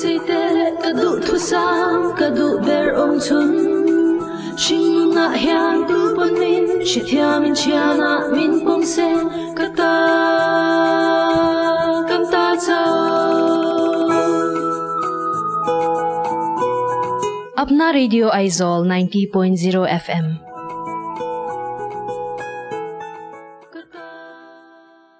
say te ka du thu sang ka du ber ong chun Shing na hiền tu pon min chỉ thia min chia na min pong se. Ka ta kan ta chao Apna Radio Aizol 90.0 FM